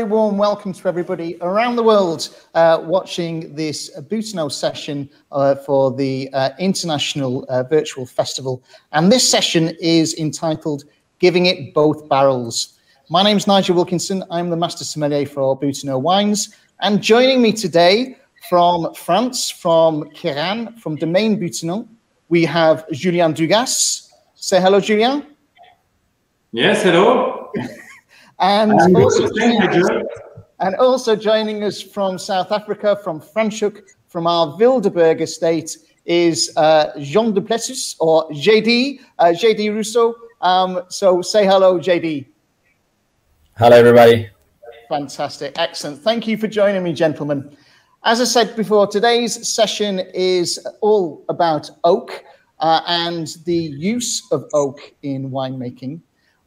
very warm welcome to everybody around the world uh, watching this Boutinot session uh, for the uh, International uh, Virtual Festival. And this session is entitled Giving It Both Barrels. My name is Nigel Wilkinson. I'm the Master Sommelier for Boutinot Wines. And joining me today from France, from Cairanne, from Domaine Boutinot, we have Julien Dugas. Say hello, Julien. Yes, hello. And, also joining, and also joining us from South Africa, from Franschhoek, from our Wildeberg estate, is uh, Jean Duplessis, or JD, uh, JD Rossouw. Um, so say hello, JD. Hello, everybody. Fantastic. Excellent. Thank you for joining me, gentlemen. As I said before, today's session is all about oak uh, and the use of oak in winemaking.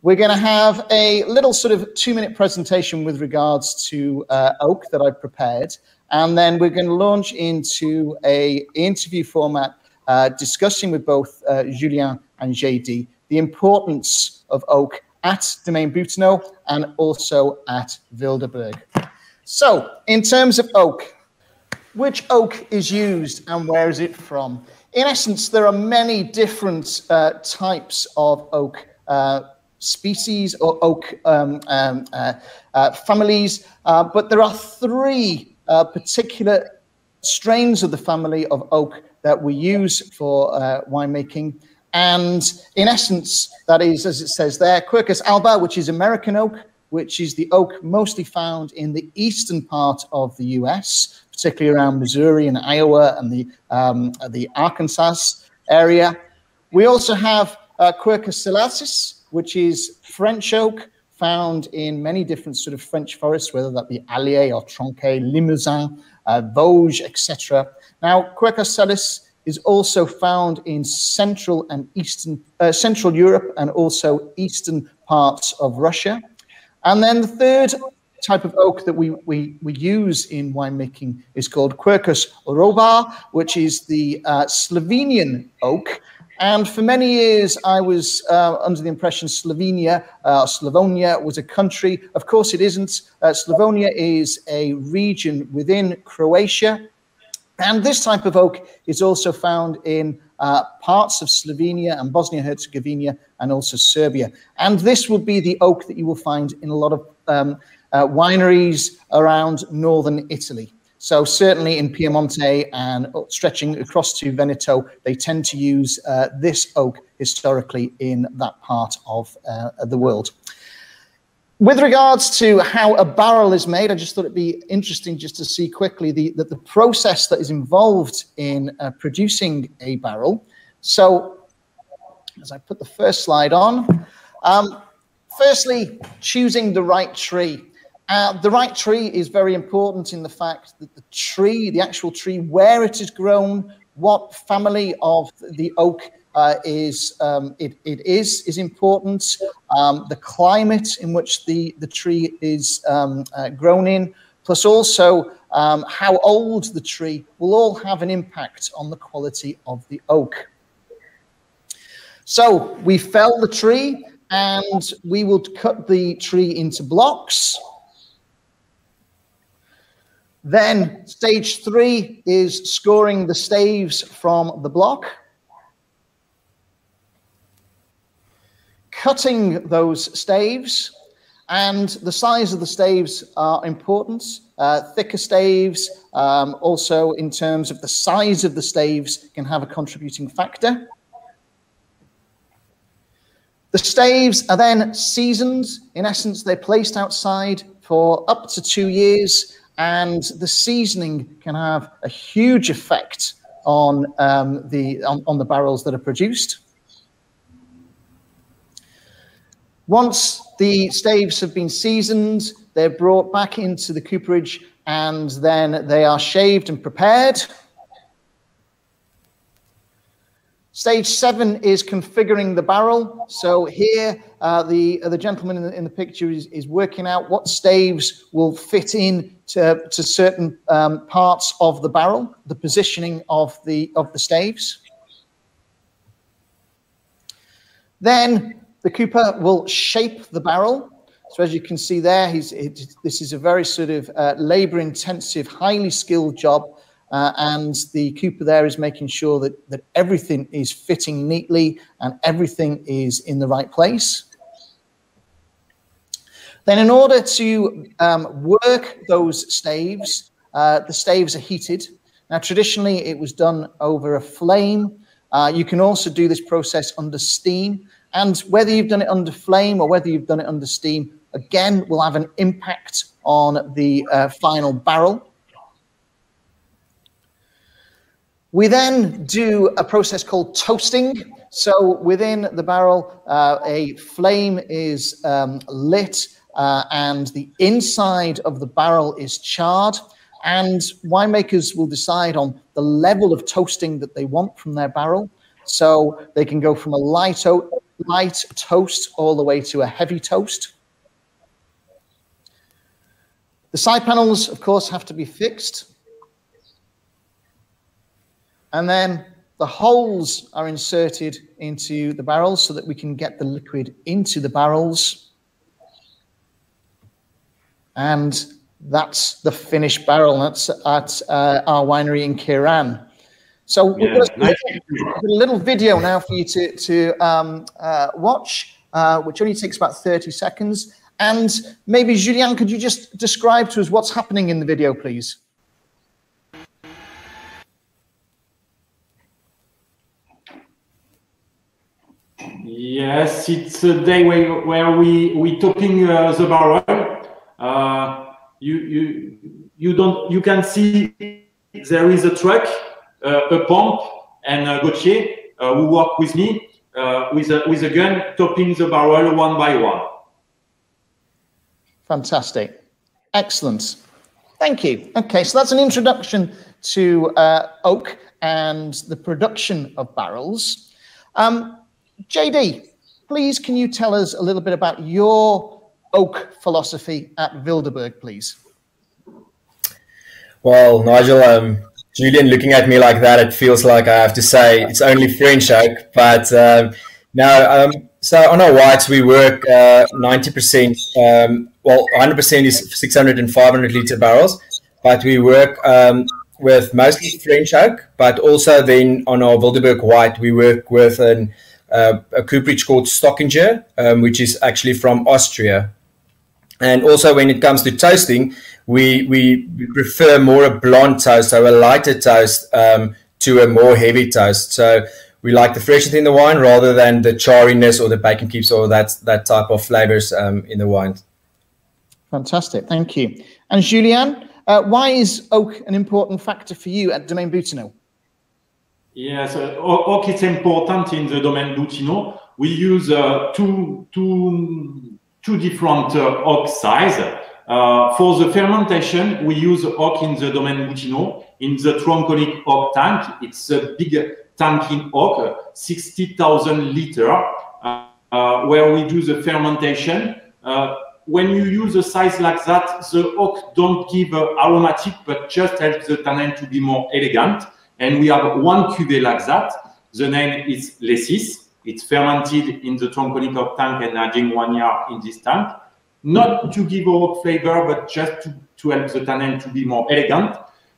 We're going to have a little sort of two minute presentation with regards to uh, oak that I've prepared. And then we're going to launch into a interview format uh, discussing with both uh, Julien and JD the importance of oak at Domaine Boutinot and also at Wildeberg. So, in terms of oak, which oak is used and where is it from? In essence, there are many different uh, types of oak uh, species or oak um, um, uh, uh, families, uh, but there are three uh, particular strains of the family of oak that we use for uh, winemaking. And in essence, that is, as it says there, Quercus alba, which is American oak, which is the oak mostly found in the eastern part of the US, particularly around Missouri and Iowa and the, um, the Arkansas area. We also have uh, Quercus silensis, which is French oak found in many different sort of French forests, whether that be Allier or Tronçais, Limousin, uh, Vosges, etc. Now, Quercus is also found in central and eastern, uh, central Europe and also eastern parts of Russia. And then the third type of oak that we, we, we use in winemaking is called Quercus robur, which is the uh, Slovenian oak. And for many years, I was uh, under the impression Slovenia, uh, Slavonia was a country. Of course, it isn't. Uh, Slavonia is a region within Croatia. And this type of oak is also found in uh, parts of Slovenia and Bosnia Herzegovina and also Serbia. And this will be the oak that you will find in a lot of um, uh, wineries around northern Italy. So certainly in Piemonte and stretching across to Veneto, they tend to use uh, this oak historically in that part of uh, the world. With regards to how a barrel is made, I just thought it'd be interesting just to see quickly the, the, the process that is involved in uh, producing a barrel. So as I put the first slide on, um, firstly, choosing the right tree. Uh, the right tree is very important in the fact that the tree, the actual tree, where it is grown, what family of the oak uh, is um, it, it is is important. Um, the climate in which the the tree is um, uh, grown in, plus also um, how old the tree, will all have an impact on the quality of the oak. So we fell the tree, and we will cut the tree into blocks. Then stage three is scoring the staves from the block. Cutting those staves and the size of the staves are important. Uh, thicker staves, um, also in terms of the size of the staves, can have a contributing factor. The staves are then seasoned. In essence, they're placed outside for up to two years and the seasoning can have a huge effect on um, the on, on the barrels that are produced. Once the staves have been seasoned, they're brought back into the cooperage and then they are shaved and prepared. Stage seven is configuring the barrel. So here, uh, the uh, the gentleman in the, in the picture is, is working out what staves will fit in to, to certain um, parts of the barrel, the positioning of the of the staves. Then the cooper will shape the barrel. So as you can see there, he's, it, this is a very sort of uh, labor-intensive, highly skilled job. Uh, and the Cooper there is making sure that, that everything is fitting neatly and everything is in the right place. Then in order to um, work those staves, uh, the staves are heated. Now, traditionally, it was done over a flame. Uh, you can also do this process under steam. And whether you've done it under flame or whether you've done it under steam, again, will have an impact on the uh, final barrel. We then do a process called toasting. So within the barrel, uh, a flame is um, lit uh, and the inside of the barrel is charred. And winemakers will decide on the level of toasting that they want from their barrel. So they can go from a light, light toast all the way to a heavy toast. The side panels, of course, have to be fixed. And then the holes are inserted into the barrels so that we can get the liquid into the barrels. And that's the finished barrel. That's at uh, our winery in Cairanne. So yeah, nice. a little video now for you to, to um, uh, watch, uh, which only takes about 30 seconds. And maybe, Julien, could you just describe to us what's happening in the video, please? Yes, it's a day where, where we we talking uh, the barrel. Uh, you you you don't you can see there is a truck, uh, a pump, and uh, Gauthier who work with me uh, with a with a gun topping the barrel one by one. Fantastic, excellent. Thank you. Okay, so that's an introduction to uh, oak and the production of barrels. Um, JD, please can you tell us a little bit about your oak philosophy at Wildeberg, please? Well, Nigel, um, Julien looking at me like that, it feels like I have to say it's only French oak. But um, now, um, so on our whites, we work uh, 90%, um, well, 100% is 600 and 500 liter barrels, but we work um, with mostly French oak, but also then on our Wildeberg white, we work with an uh, a cooperage called Stockinger, um, which is actually from Austria. And also, when it comes to toasting, we, we prefer more a blonde toast, so a lighter toast um, to a more heavy toast. So we like the freshness in the wine rather than the charriness or the bacon keeps or that that type of flavors um, in the wine. Fantastic, thank you. And Julien, uh, why is oak an important factor for you at Domaine Boutinot? Yes, uh, oak is important in the domain Boutinot. We use uh, two, two, two different uh, oak size. Uh, for the fermentation, we use oak in the domain Boutinot. In the tronconic oak tank, it's a big tank in oak, 60,000 liter, uh, uh, where we do the fermentation. when you use a size like that, the oak don't give aromatic, but just helps the tannin to be more elegant. And we have one cuvée like that. The name is Les Six. It's fermented in the tronconic oak tank and aging one year in this tank. Not to give oak flavor, but just to, to help the tannin to be more elegant.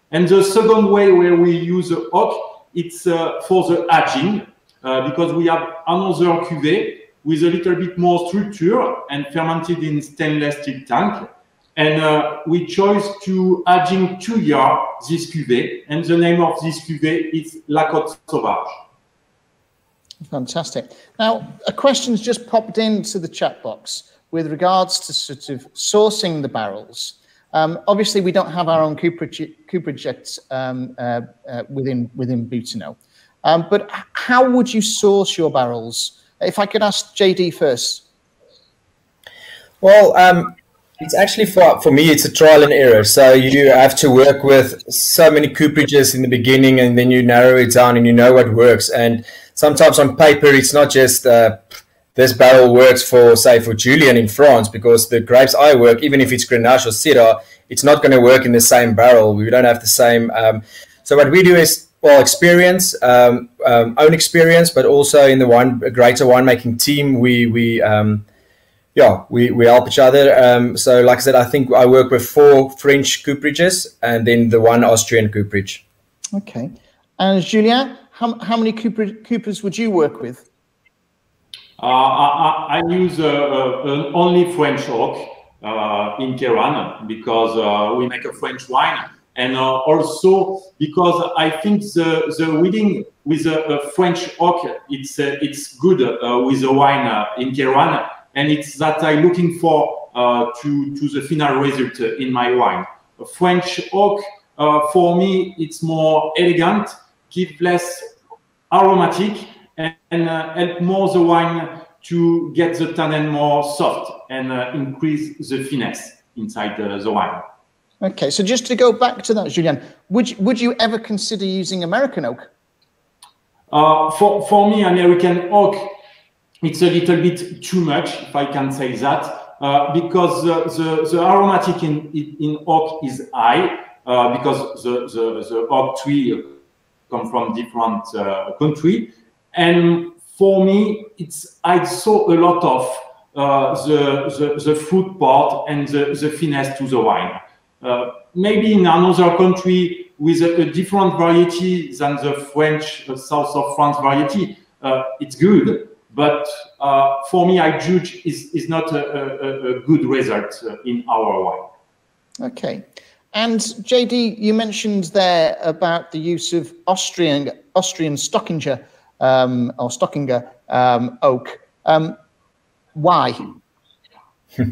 And the second way where we use the oak, it's uh, for the aging, uh, because we have another cuvée with a little bit more structure and fermented in stainless steel tank. And uh, we chose to aging two years this cuvée, and the name of this cuvée is La Côte Sauvage. Fantastic. Now, a question's just popped into the chat box with regards to sort of sourcing the barrels. Um, obviously, we don't have our own cooperage um, uh, uh, within within Boutinot. Um, but how would you source your barrels? If I could ask JD first. Well, um, it's actually for for me, it's a trial and error. So you have to work with so many cooperages in the beginning, and then you narrow it down, and you know what works. And sometimes on paper, it's not just uh, this barrel works for say for Julien in France because the grapes I work, even if it's Grenache or Syrah, it's not going to work in the same barrel. We don't have the same. Um, so what we do is well experience, um, um, own experience, but also in the wine greater winemaking team, we we um, yeah, we, we help each other. Um, so, like I said, I think I work with four French cooperages and then the one Austrian cooperage. Okay. And Julien, how, how many cooper, coopers would you work with? Uh, I, I, use uh, uh, only French oak uh, in Cairanne because uh, we make a French wine. And uh, also because I think the, the weeding with a, a French oak, it's, it's good with the wine in Cairanne and it's that I'm looking for uh, to to the final result in my wine. A French oak uh, for me it's more elegant, give less aromatic, and, and uh, help more the wine to get the tannin more soft and uh, increase the finesse inside the, the wine. Okay, so just to go back to that, Julien, would you, would you ever consider using American oak? Uh, for for me, American oak it's a little bit too much, if I can say that, uh, because the, the, the, aromatic in, in oak is high, uh, because the, the, the, oak tree come from different uh, country. And for me, it's I saw a lot of uh, the, the, the fruit part and the, the finesse to the wine. Uh, maybe in another country with a, a, different variety than the French uh, south of France variety, it's good but uh, for me, I judge is, is not a, a, a good result uh, in our wine. Okay. And JD, you mentioned there about the use of Austrian Austrian Stockinger um, or Stockinger um, oak. Um, why?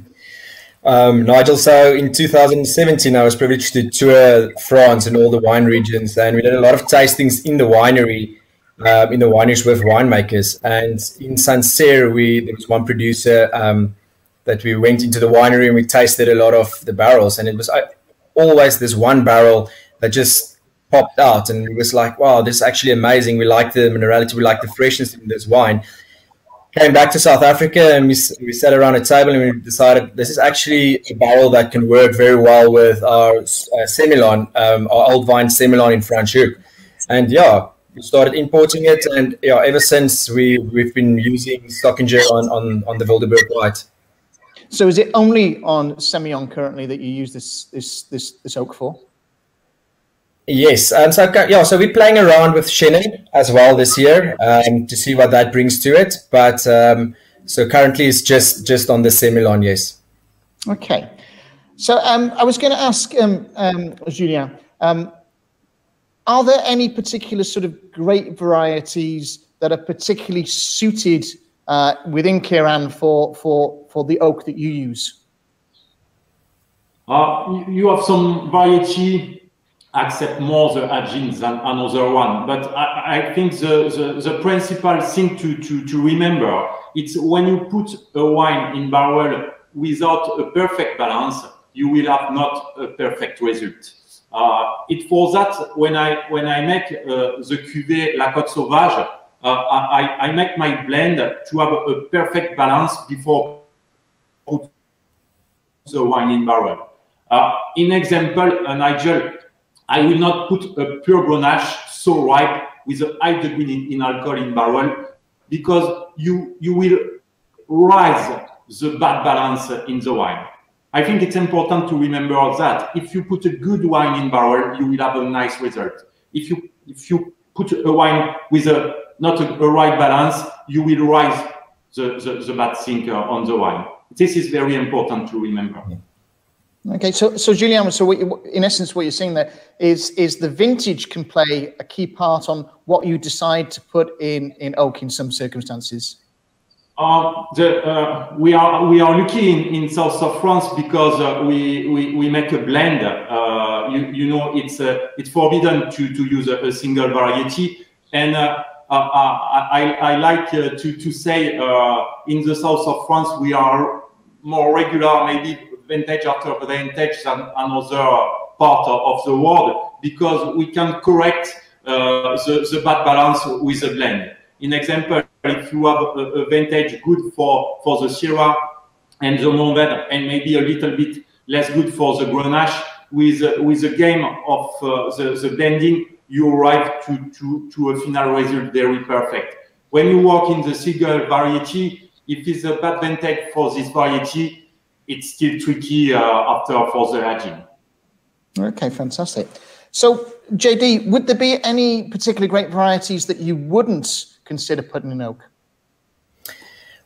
Um, Nigel, so in 2017, I was privileged to tour France and all the wine regions, and we did a lot of tastings in the winery um, in the wineries with winemakers. And in Sancerre, we there was one producer um, that we went into the winery and we tasted a lot of the barrels, and it was uh, always this one barrel that just popped out, and it was like, wow, this is actually amazing. We like the minerality, we like the freshness in this wine. Came back to South Africa and we, we sat around a table and we decided this is actually a barrel that can work very well with our uh, Semillon, um, our old vine Semillon in Franschhoek. And yeah, we started importing it, and yeah, ever since we we've been using Stockinger on on on the Wildeberg White. So is it only on Semillon currently that you use this this this this oak for? Yes, and so yeah, so we're playing around with Chenin as well this year um, to see what that brings to it. But um, so currently it's just just on the Semillon, yes. Okay, so um, I was going to ask um, um, Julien. Um, are there any particular sort of great varieties that are particularly suited uh, within Cairanne for, for, for the oak that you use? Uh, you have some variety accept more the aging than another one. But I, I think the, the, the, principal thing to, to, to remember, it's when you put a wine in barrel without a perfect balance, you will have not a perfect result. Uh, it for that when I when I make uh, the cuvée La Côte Sauvage, uh, I, I make my blend to have a, perfect balance before put the wine in barrel. In example, Nigel, I will not put a pure Grenache so ripe with a high degree in, in alcohol in barrel because you you will rise the bad balance in the wine. I think it's important to remember that if you put a good wine in barrel, you will have a nice result. If you if you put a wine with a not a, a right balance, you will rise the, the, the bad uh, on the wine. This is very important to remember. Okay, so so Julien, so what in essence, what you're saying there is is the vintage can play a key part on what you decide to put in in oak in some circumstances. Uh, the, uh, we are we are lucky in, in south of France because uh, we, we we make a blend. Uh, you, you know it's uh, it's forbidden to to use a, a single variety, and uh, I, I like to to say in the south of France we are more regular, maybe vintage after vintage than another part of, the world because we can correct the the bad balance with a blend. In example, if you have a, a vintage good for, for the Syrah and the Mourvedre and maybe a little bit less good for the Grenache, with, uh, with the game of uh, the, the you arrive to, to, to a final result very perfect. When you work in the single variety, if it's a bad vintage for this variety, it's still tricky uh, after for the aging. Okay, fantastic. So, JD, would there be any particularly great varieties that you wouldn't consider putting in oak?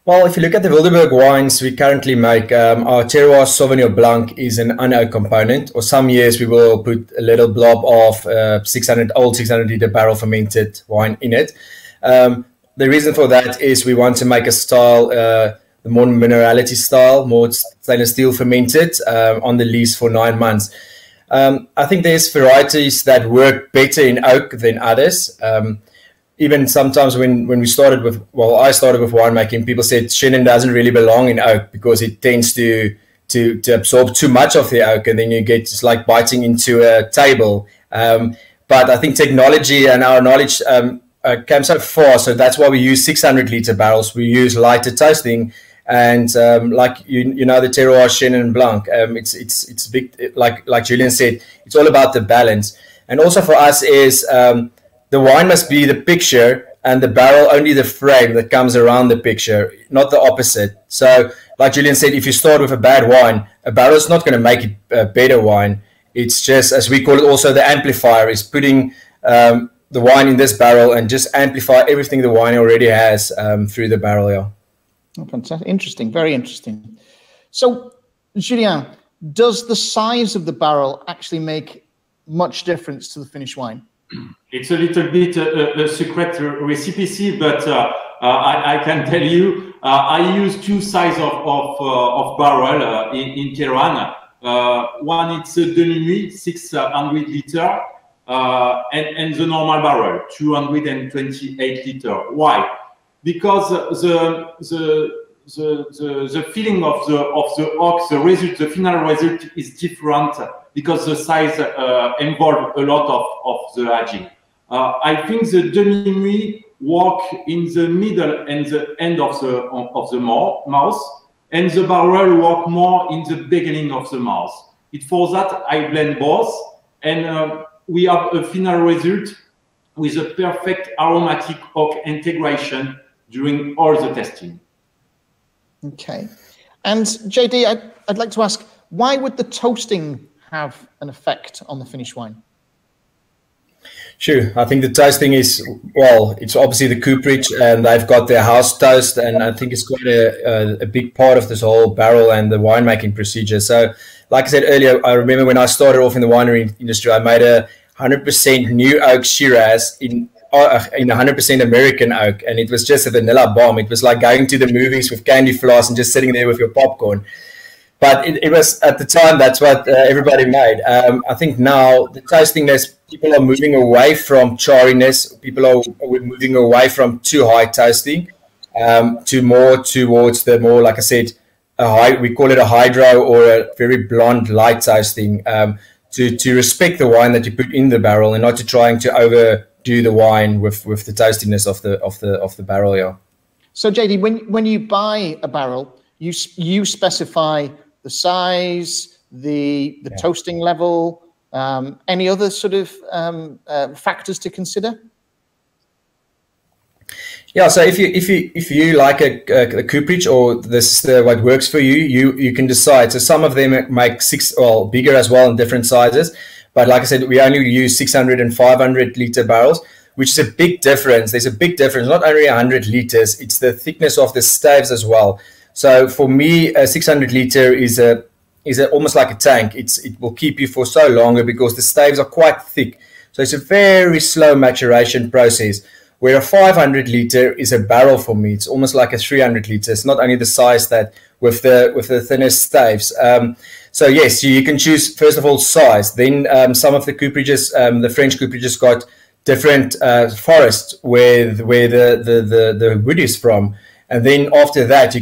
Well, if you look at the Wildeberg wines we currently make, um, our terroir Sauvignon Blanc is an unoaked component. Or some years we will put a little blob of uh, 600 old 600 liter barrel fermented wine in it. Um, the reason for that is we want to make a style, uh, the more minerality style, more stainless steel fermented uh, on the lees for nine months. Um, I think there's varieties that work better in oak than others. Um, even sometimes when, when we started with, well, I started with winemaking, people said Chenin doesn't really belong in oak because it tends to, to, to absorb too much of the oak and then you get just like biting into a table. Um, but I think technology and our knowledge um, uh, came so far. So that's why we use 600 liter barrels. We use lighter toasting and um, like you, you know the terroir Chenin Blanc, um, it's it's it's big. Like like Julien said, it's all about the balance. And also for us is um, the wine must be the picture and the barrel only the frame that comes around the picture, not the opposite. So like Julien said, if you start with a bad wine, a barrel is not going to make it a better wine. It's just as we call it, also the amplifier is putting um, the wine in this barrel and just amplify everything the wine already has um, through the barrel. Yeah. Oh, fantastic. Interesting. Very interesting. So, Julien, does the size of the barrel actually make much difference to the finished wine? It's a little bit a, a secret recipe, but uh, uh, I, I, can tell you, uh, I use two sizes of, of, uh, of barrel uh, in, in Cairanne. Uh, one, it's a demi 600 liter, and, and the normal barrel, 228 liter. Why? because the the the, the, the feeling of the of the ox, the result, the final result is different because the size uh, involve a lot of, of the aging. Uh, I think the demi work in the middle and the end of the of the mouth, and the barrel work more in the beginning of the mouth. It for that I blend both, and uh, we have a final result with a perfect aromatic oak integration during all the testing. Okay. And JD, I'd, I'd like to ask, why would the toasting have an effect on the finished wine? Sure. I think the toasting is, well, it's obviously the cooperage and they've got their house toast. And I think it's quite a, a, a, big part of this whole barrel and the winemaking procedure. So, like I said earlier, I remember when I started off in the winery industry, I made a 100% new oak Shiraz in uh, in 100% American oak, and it was just a vanilla bomb. It was like going to the movies with candy floss and just sitting there with your popcorn. But it, it was at the time that's what uh, everybody made. Um, I think now the tastingness, people are moving away from chariness. People are moving away from too high toasting um, to more towards the more, like I said, a high. We call it a hydro or a very blonde light toasting. Um, to, to respect the wine that you put in the barrel and not to trying to over do the wine with with the toastiness of the of the of the barrel. Yeah. So JD, when when you buy a barrel, you you specify the size, the the yeah. toasting level, um, any other sort of um, uh, factors to consider. Yeah, so if you if you if you like a, a, a cooperage or this the what works for you, you you can decide. So some of them make six well bigger as well in different sizes. But like I said, we only use 600 and 500 liter barrels, which is a big difference. There's a big difference, not only 100 liters, it's the thickness of the staves as well. So for me, a 600 liter is a is a, almost like a tank. It's it will keep you for so longer because the staves are quite thick. So it's a very slow maturation process. Where a 500 liter is a barrel for me, it's almost like a 300 liter. It's not only the size that with the with the thinnest staves. Um, so yes, you, you, can choose first of all size. Then um, some of the cooperages, um, the French cooperages, got different uh, forests where where the, the, the, the wood is from, and then after that you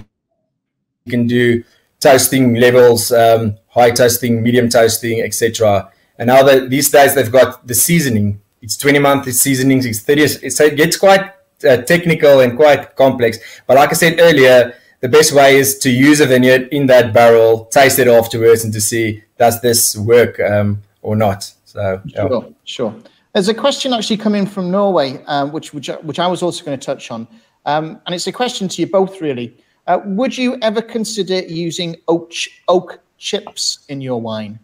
can do toasting levels, um, high toasting, medium toasting, etc. And now that these days they've got the seasoning. It's 20 month seasonings. It's 30. So it gets quite uh, technical and quite complex. But like I said earlier the best way is to use a vineyard in that barrel, taste it afterwards, and to see does this work um, or not. So yeah. sure, sure. There's a question actually coming from Norway, um, which, which which I was also going to touch on, um, and it's a question to you both really. Uh, would you ever consider using oak, oak chips in your wine?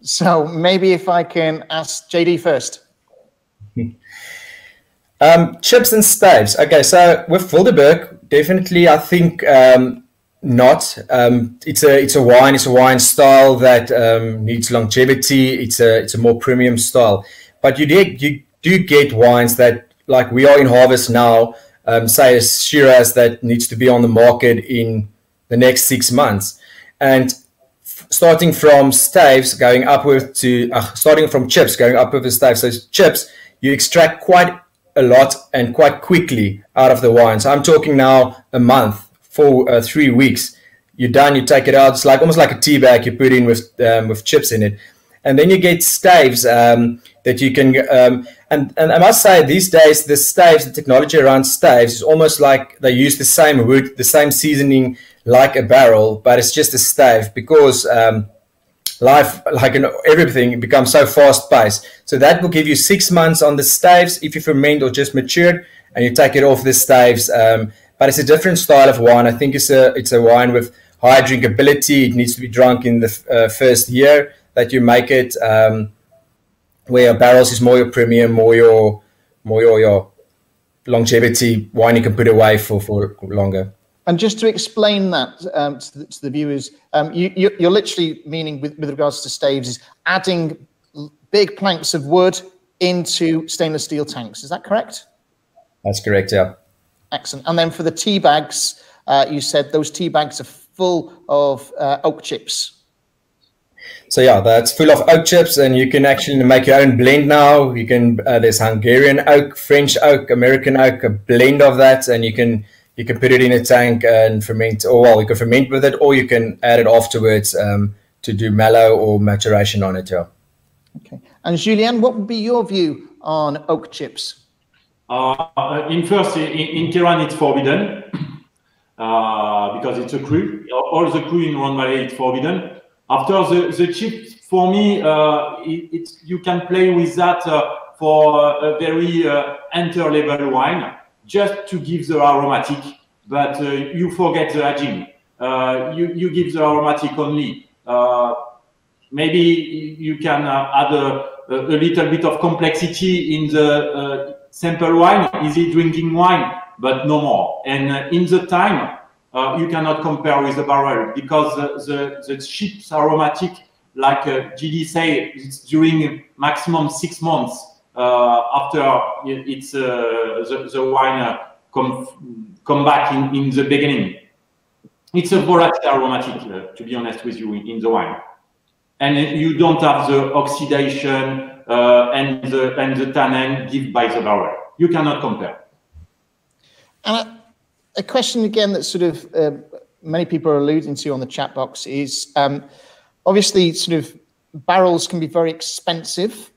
So maybe if I can ask JD first. Um, chips and staves. Okay, so with Wildeberg, definitely, I think um, not. Um, it's a it's a wine. It's a wine style that um, needs longevity. It's a it's a more premium style. But you did you do get wines that like we are in harvest now. Um, say a Shiraz that needs to be on the market in the next six months, and starting from staves going upward to uh, starting from chips going upward to staves. So chips you extract quite a lot and quite quickly out of the wine. So I'm talking now a month, four, uh, three weeks. You're done. You take it out. It's like almost like a tea bag you put in with um, with chips in it, and then you get staves um, that you can. Um, and and I must say, these days the staves, the technology around staves is almost like they use the same wood, the same seasoning like a barrel, but it's just a stave because um, life, like in everything, becomes so fast paced. So that will give you six months on the staves if you ferment or just matured, and you take it off the staves. Um, but it's a different style of wine. I think it's a it's a wine with high drinkability. It needs to be drunk in the uh, first year that you make it. Um, where barrels is more your premium, more your more your, your longevity wine you can put away for for longer. And just to explain that um, to, the, to, the, viewers, um, you, are literally meaning with, with, regards to staves is adding big planks of wood into stainless steel tanks. Is that correct? That's correct, yeah. Excellent. And then for the tea bags, uh, you said those tea bags are full of uh, oak chips. So yeah, that's full of oak chips, and you can actually make your own blend now. You can uh, there's Hungarian oak, French oak, American oak, a blend of that, and you can you can put it in a tank and ferment, or well, you can ferment with it, or you can add it afterwards um, to do mellow or maturation on it. Yeah. Okay. And Julien, what would be your view on oak chips? Uh, in first, in, in Cairanne, it's forbidden uh, because it's a cru. All the cru in Rhone Valley, it's forbidden. After the, the chips, for me, uh, it, it's you can play with that uh, for a very uh, enter-level wine just to give the aromatic, but uh, you forget the aging. Uh, you, you give the aromatic only. Uh, maybe you can add a, a, little bit of complexity in the sample wine, easy drinking wine, but no more. And in the time, uh, you cannot compare with the barrel because the, the, the chips aromatic, like uh, JD say, it's during maximum six months. Uh, after it's uh, the, the wine uh, come come back in, in the beginning. It's a volatile aromatic, to be honest with you, in, in, the wine, and you don't have the oxidation and the and the tannin given by the barrel. You cannot compare. A, question again that sort of uh, many people are alluding to on the chat box is um, obviously sort of barrels can be very expensive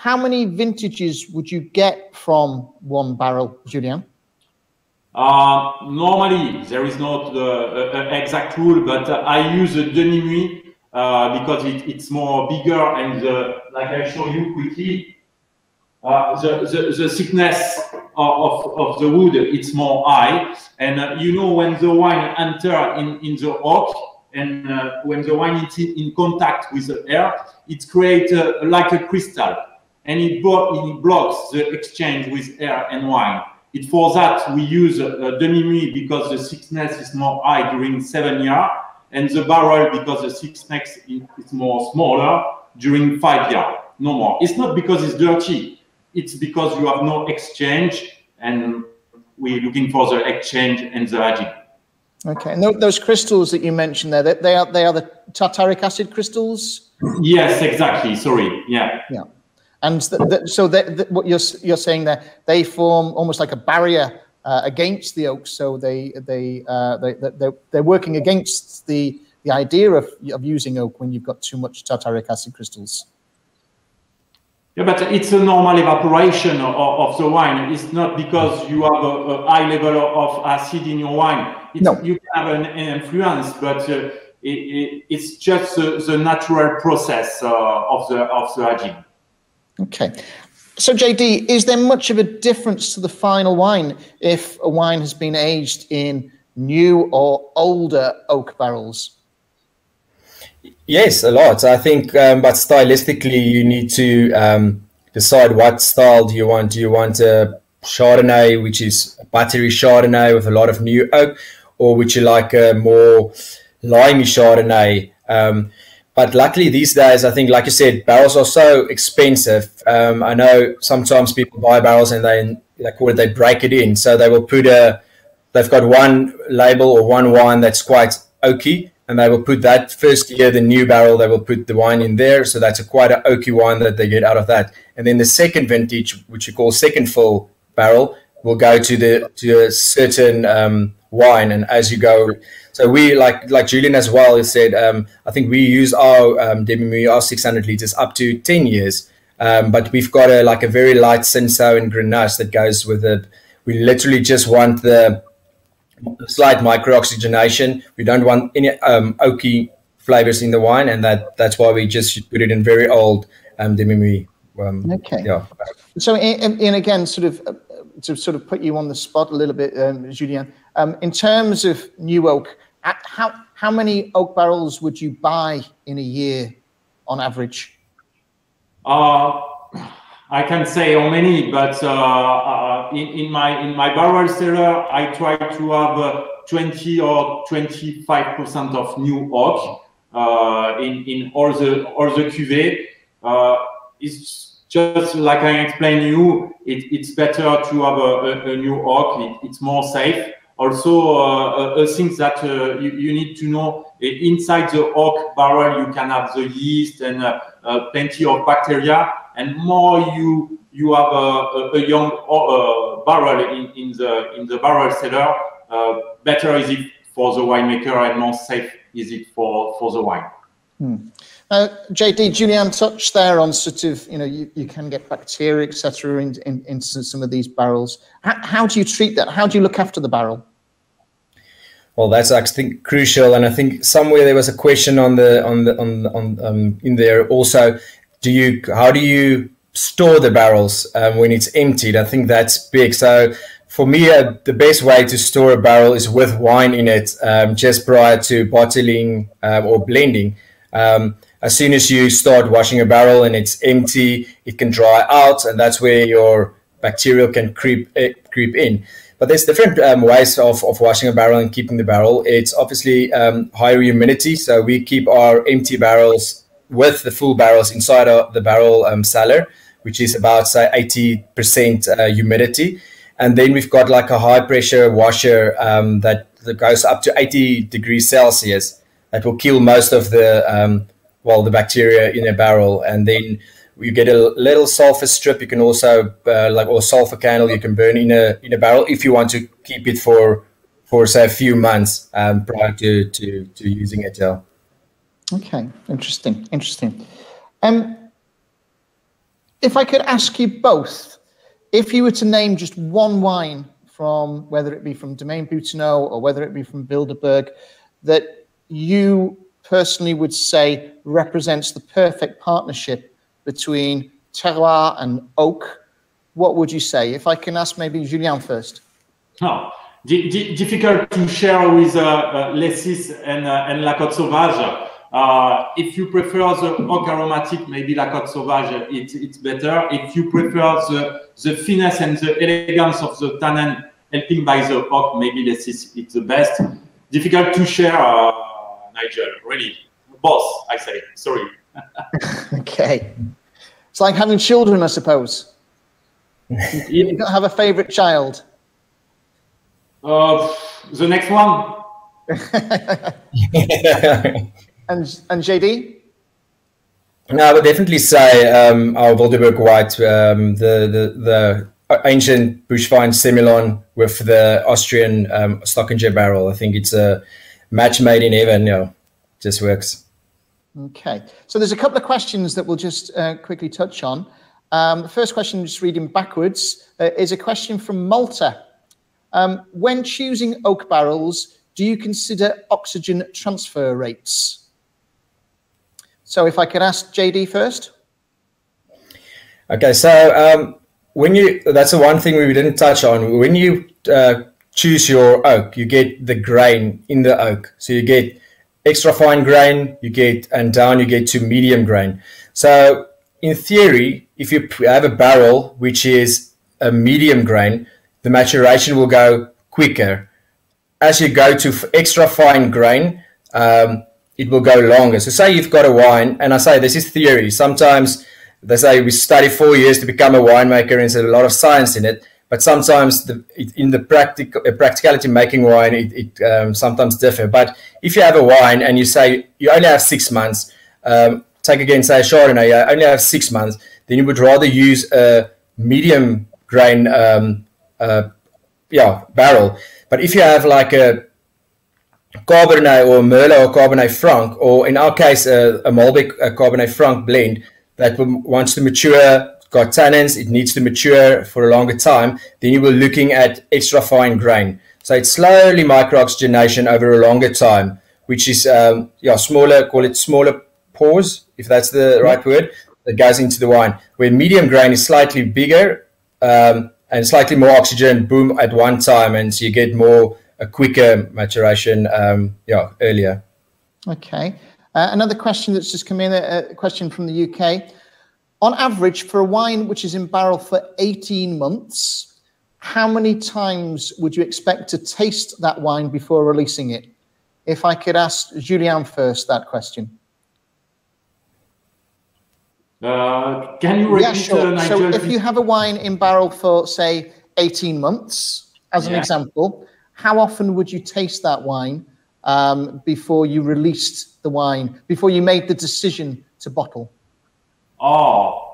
how many vintages would you get from one barrel, Julien? Uh, normally, there is not the uh, uh exact rule, but uh, I use a demi-muid uh, because it, it's more bigger and uh, like I show you quickly, the, the, the thickness Uh, of, of the wood it's more high, and uh, you know when the wine enter in in the oak, and uh, when the wine is in contact with the air, it creates like a crystal and it, it blocks the exchange with air and wine. It, for that, we use a, demi-muid because the thickness is more high during seven years, and the barrel because the thickness is more smaller during five years, no more. It's not because it's dirty, it's because you have no exchange, and we're looking for the exchange and the aging. Okay, and those crystals that you mentioned there, they are they are the tartaric acid crystals. Yes, exactly. Sorry. Yeah. Yeah. And th th so what you're, you're saying there, they form almost like a barrier uh, against the oaks. So they, they, uh, they, they're, they're working against the, the idea of, of using oak when you've got too much tartaric acid crystals. Yeah, but it's a normal evaporation of, of the wine. It's not because you have a, a high level of acid in your wine. It's, no. You have an, an influence, but uh, it, it, it's just the, the natural process uh, of the of the aging. Okay. So, JD, is there much of a difference to the final wine if a wine has been aged in new or older oak barrels? Yes, a lot. I think, um, but stylistically, you need to um, decide what style do you want. Do you want a Chardonnay, which is a buttery Chardonnay with a lot of new oak, or would you like a more limey Chardonnay? Um, but luckily these days, I think, like you said, barrels are so expensive. Um, I know sometimes people buy barrels and they they call it they break it in, so they will put a they've got one label or one wine that's quite oaky, and they will put that first year the new barrel they will put the wine in there, so that's a quite an oaky wine that they get out of that, and then the second vintage, which you call second fill barrel, will go to the to a certain um, wine, and as you go so we like like Julien as well has said. Um, I think we use our um, demi our 600 liters up to 10 years, um, but we've got a like a very light Cinsault and Grenache that goes with it. We literally just want the slight micro oxygenation. We don't want any um, oaky flavors in the wine, and that that's why we just put it in very old um, demi um, okay. Yeah. So, in, in, again, sort of uh, to sort of put you on the spot a little bit, um, Julien. Um, in terms of new oak, how how many oak barrels would you buy in a year on average? Uh, I can't say how many, but uh, uh, in, in my in my barrel cellar, I try to have uh, 20 or 25 percent of new oak uh, in in all the all the cuvée. Uh, it's just like I explained you, it, it's better to have a, a, a new oak. It, it's more safe also uh, a, thing that uh, you, you, need to know inside the oak barrel you can have the yeast and uh, plenty of bacteria and more you you have a, a young barrel in, in the in the barrel cellar better is it for the winemaker and more safe is it for for the wine hmm. Uh, JD, Julien touched there on sort of, you know, you, you can get bacteria, etc., in, in, into some of these barrels. How, how, do you treat that? How do you look after the barrel? Well, that's I think crucial, and I think somewhere there was a question on the on the on on um, in there also. Do you how do you store the barrels um, when it's emptied? I think that's big. So for me, uh, the best way to store a barrel is with wine in it, um, just prior to bottling um, or blending. Um, as soon as you start washing a barrel and it's empty, it can dry out, and that's where your bacteria can creep uh, creep in. But there's different um, ways of, of washing a barrel and keeping the barrel. It's obviously um, higher humidity. So we keep our empty barrels with the full barrels inside of the barrel um, cellar, which is about, say, 80% uh, humidity. And then we've got like a high pressure washer um, that, that goes up to 80 degrees Celsius that will kill most of the, um, well, the bacteria in a barrel. And then you get a little sulfur strip. You can also uh, like or sulfur candle you can burn in a in a barrel if you want to keep it for for say a few months um, prior to, to to using it. Yeah. Okay, interesting, interesting. Um, if I could ask you both, if you were to name just one wine from whether it be from Domaine Boutinot or whether it be from Wildeberg that you personally would say represents the perfect partnership between terroir and oak, what would you say? If I can ask maybe Julien first. Oh, difficult to share with uh, uh, Les Six and, uh, and La Côte Sauvage. Uh, if you prefer the oak aromatic, maybe La Côte Sauvage, it, it's better. If you prefer the, the finesse and the elegance of the tannin helping by the oak, maybe Les Six it's the best. Difficult to share, uh, Nigel, really. Both, I say. Sorry. okay. It's like having children, I suppose. you don't have a favorite child. Uh, the next one. and and JD. No, I would definitely say um, our Wildeberg White, um, the, the the ancient Bushvine Semillon with the Austrian um, Stockinger barrel. I think it's a match made in heaven. You know, just works. Okay, so there's a couple of questions that we'll just uh, quickly touch on. Um, the first question, just reading backwards, uh, is a question from Malta. Um, when choosing oak barrels, do you consider oxygen transfer rates? So if I could ask JD first. Okay, so um, when you, that's the one thing we didn't touch on. When you uh, choose your oak, you get the grain in the oak. So you get extra fine grain, you get, and down you get to medium grain. So in theory, if you have a barrel which is a medium grain, the maturation will go quicker. As you go to extra fine grain, um, it will go longer. So say you've got a wine, and I say this is theory. Sometimes they say we study four years to become a winemaker, and there's a lot of science in it. But sometimes the, in the practic, uh, practicality making wine, it, it um, sometimes differ. But if you have a wine and you say you only have six months, um, take again, say Chardonnay, you only have six months, then you would rather use a medium grain um, uh, yeah, barrel. But if you have like a Cabernet or Merlot or Cabernet Franc, or in our case, a, a Malbec a Cabernet Franc blend that wants to mature got tannins, it needs to mature for a longer time, then you were looking at extra fine grain. So it's slowly micro-oxygenation over a longer time, which is um, yeah smaller, call it smaller pores, if that's the right word, that goes into the wine. Where medium grain is slightly bigger um, and slightly more oxygen, boom, at one time, and so you get more a quicker maturation, um, yeah, earlier. Okay. Uh, another question that's just come in, a, a question from the UK on average, for a wine which is in barrel for 18 months, how many times would you expect to taste that wine before releasing it? If I could ask Julien first that question. Uh, can you repeat, yeah, sure. Uh, so if you have a wine in barrel for, say, 18 months, as an yeah. example, how often would you taste that wine um, before you released the wine, before you made the decision to bottle? Oh,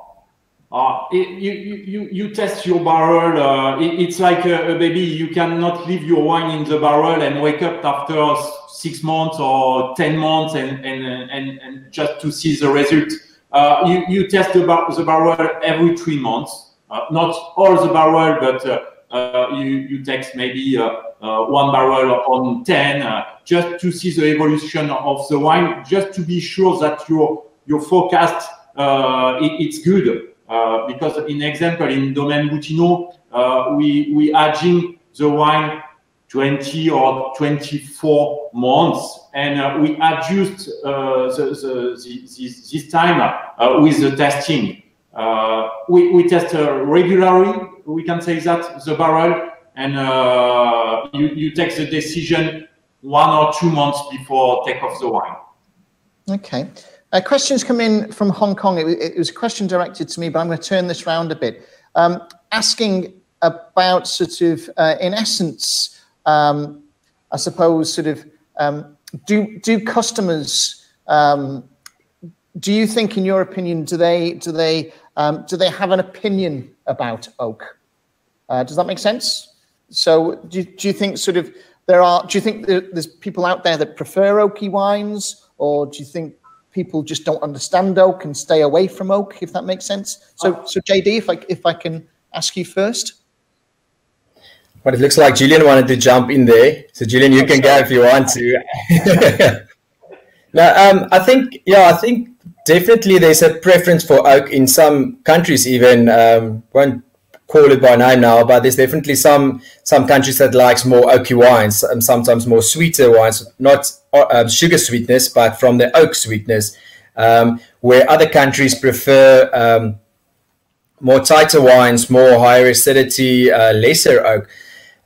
uh, it, you, you, you test your barrel. Uh, it, it's like a, a, baby. You cannot leave your wine in the barrel and wake up after six months or 10 months and, and, and, and just to see the result. Uh, you, you test the, bar the barrel every three months. Uh, not all the barrel, but uh, uh, you, you take maybe one barrel on 10 just to see the evolution of the wine, just to be sure that your, your forecast uh, it, it's good uh, because in example in Domaine Boutinot, uh, we we aging the wine 20 or 24 months and uh, we adjust uh, the, the, the, this, this, time uh, with the testing. we, we test regularly, we can say that, the barrel, and you, you take the decision one or two months before take off the wine. Okay. Uh, questions come in from Hong Kong. It, it, was a question directed to me, but I'm going to turn this round a bit. Um, asking about sort of, uh, in essence, um, I suppose, sort of, um, do do customers, um, do you think, in your opinion, do they do they um, do they have an opinion about oak? Uh, does that make sense? So, do, do you think sort of there are? Do you think there's people out there that prefer oaky wines, or do you think people just don't understand oak and stay away from oak, if that makes sense. So, so JD, if I if I can ask you first. But it looks like Julien wanted to jump in there. So Julien, you can go if you want to. now, um, I think yeah, I think definitely there's a preference for oak in some countries. Even um, won't call it by name now, but there's definitely some some countries that likes more oaky wines, and sometimes more sweeter wines, not uh, sugar sweetness, but from the oak sweetness. Um, where other countries prefer um, more tighter wines, more higher acidity, uh, lesser oak.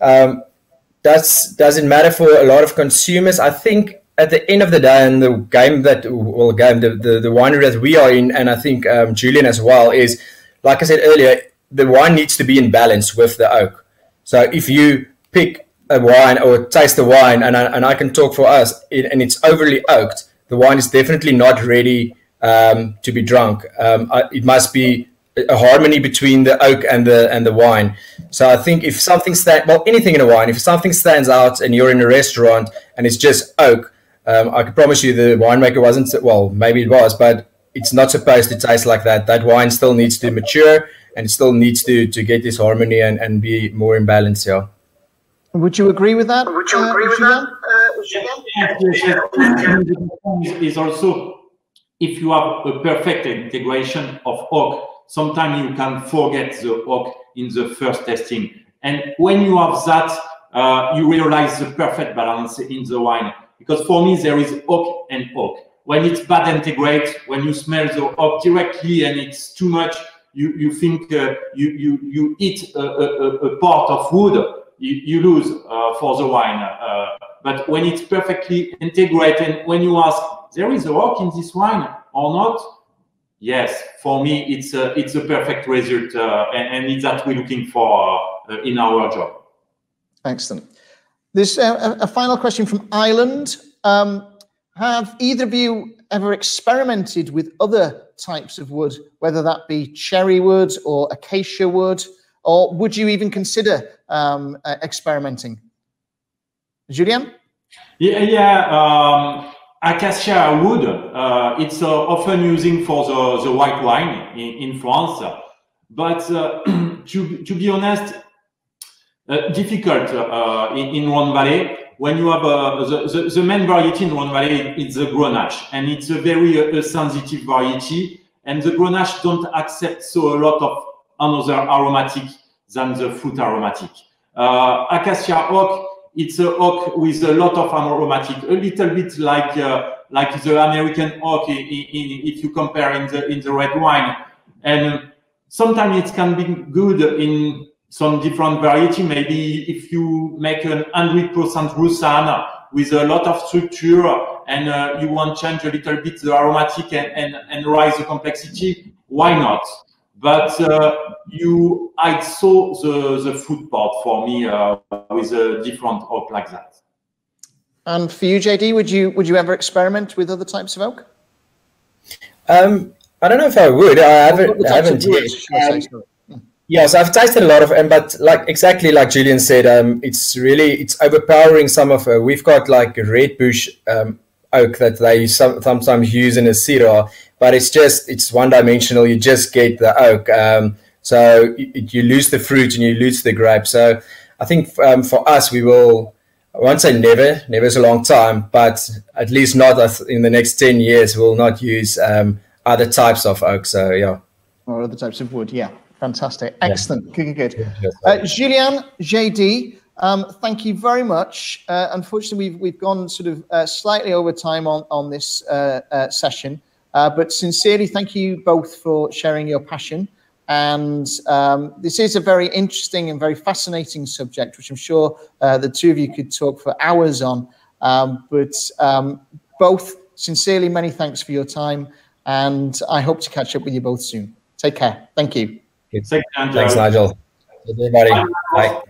Um, that's doesn't matter for a lot of consumers. I think at the end of the day, and the game that well, game the, the, the winery that we are in, and I think um, Julien as well is, like I said earlier, the wine needs to be in balance with the oak. So if you pick a wine or taste the wine, and I, and I can talk for us, it, and it's overly oaked, the wine is definitely not ready um, to be drunk. Um, it must be a harmony between the oak and the and the wine. So I think if something stand well, anything in a wine, if something stands out and you're in a restaurant and it's just oak, um, I can promise you the winemaker wasn't well, maybe it was, but it's not supposed to taste like that. That wine still needs to mature and it still needs to to get this harmony and, and be more in balance. Yeah. Would you agree with that? Would you uh, agree with that? Uh, is also if you have a perfect integration of oak, sometimes you can forget the oak in the first testing. And when you have that, uh, you realize the perfect balance in the wine. Because for me, there is oak and oak. When it's bad integrate, when you smell the oak directly and it's too much, you, you think uh, you, you, you eat a, a, a part of wood, you, you lose uh, for the wine. Uh, but when it's perfectly integrated, when you ask, there is a rock in this wine or not? Yes, for me, it's a, it's a perfect result, uh, and, and, it's that we're looking for uh, in our job. Excellent. This uh, a final question from Ireland. Um, have either of you ever experimented with other types of wood, whether that be cherry wood or acacia wood, or would you even consider um, uh, experimenting? Julian? Yeah, yeah. Um, acacia wood, uh, it's uh, often using for the, the white wine in, in France. But uh, to, to be honest, uh, difficult uh, in, in Rhone Valley when you have uh, the, the, the, main variety in Rhone Valley it's the Grenache, and it's a very sensitive variety. And the Grenache don't accept so a lot of another aromatic than the fruit aromatic. Acacia oak it's a oak with a lot of aromatic, a little bit like uh, like the American oak in, in, if you compare in the in the red wine. And sometimes it can be good in some different variety. Maybe if you make an 100% Roussanne with a lot of structure and uh, you want to change a little bit the aromatic and, and, and rise the complexity, why not? But uh, you, I saw the, the food part for me uh, with a different oak like that. And for you, JD, would you would you ever experiment with other types of oak? Um, I don't know if I would. I haven't. I haven't yes, I've tasted a lot of, them, but like exactly like Julien said, um, it's really it's overpowering. Some of uh, we've got like red bush um, oak that they sometimes use in a Syrah, but it's just it's one dimensional. You just get the oak, um, so you, you, lose the fruit and you lose the grape. So I think um, for us, we will. I won't say never. Never is a long time, but at least not in the next ten years. We'll not use um, other types of oak. So yeah, or other types of wood. Yeah, fantastic, excellent, yeah. good, good, good. Uh, Julien, JD. Um, thank you very much. Uh, unfortunately, we've, we've gone sort of uh, slightly over time on, on this uh, uh session, uh, but sincerely, thank you both for sharing your passion. And um, this is a very interesting and very fascinating subject, which I'm sure uh, the two of you could talk for hours on. Um, but um, both, sincerely, many thanks for your time. And I hope to catch up with you both soon. Take care. Thank you. Thanks, Nigel. Thanks, Everybody. Bye. Bye.